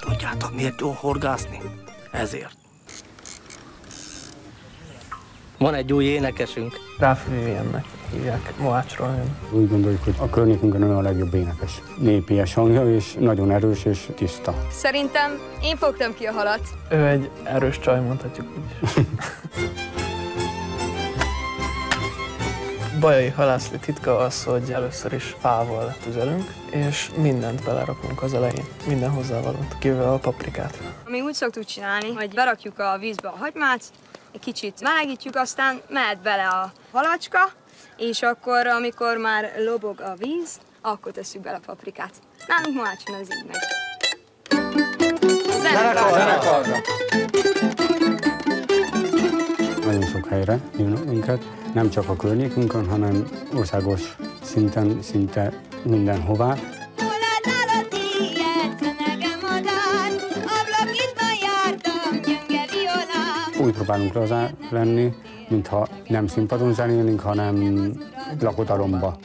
Tudjátok, miért jó horgászni? Ezért. Van egy új énekesünk. Ráfűjönnek hívják Moácsról jön. Úgy gondoljuk, hogy a környékünkön ő a legjobb énekes. Népies hangja, és nagyon erős és tiszta. Szerintem én fogtam ki a halat. Ő egy erős csaj, mondhatjuk úgy Bajai halászli titka az, hogy először is fával tüzelünk, és mindent belerakunk az elején, minden hozzávalót, kivéve a paprikát. Mi úgy szoktuk csinálni, hogy berakjuk a vízbe a hagymát, egy kicsit melegítjük, aztán mehet bele a halacska, és akkor, amikor már lobog a víz, akkor tesszük bele a paprikát. Nálunk Mohácson ez így megy. Helyre minket, nem csak a környékünkön, hanem országos szinten, szinte mindenhová. Úgy próbálunk lazá lenni, mintha nem színpadon zenélünk, hanem lakotalomba.